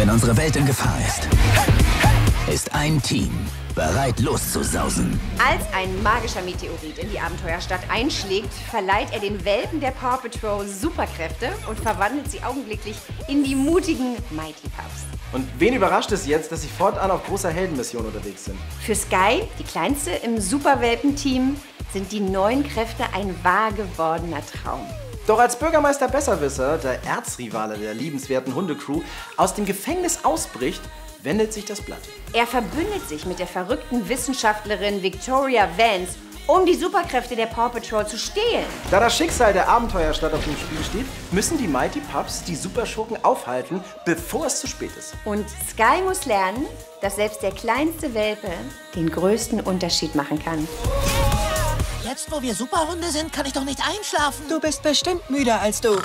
Wenn unsere Welt in Gefahr ist, ist ein Team bereit loszusausen. Als ein magischer Meteorit in die Abenteuerstadt einschlägt, verleiht er den Welpen der Paw Patrol Superkräfte und verwandelt sie augenblicklich in die mutigen Mighty Pups. Und wen überrascht es jetzt, dass sie fortan auf großer Heldenmission unterwegs sind? Für Sky, die kleinste im Superwelpenteam, sind die neuen Kräfte ein wahr gewordener Traum. Doch als Bürgermeister Besserwisser, der Erzrivale der liebenswerten Hundecrew, aus dem Gefängnis ausbricht, wendet sich das Blatt. Er verbündet sich mit der verrückten Wissenschaftlerin Victoria Vance, um die Superkräfte der Paw Patrol zu stehlen. Da das Schicksal der Abenteuerstadt auf dem Spiel steht, müssen die Mighty Pups die Superschurken aufhalten, bevor es zu spät ist. Und Sky muss lernen, dass selbst der kleinste Welpe den größten Unterschied machen kann. Jetzt, wo wir Superhunde sind, kann ich doch nicht einschlafen. Du bist bestimmt müder als du.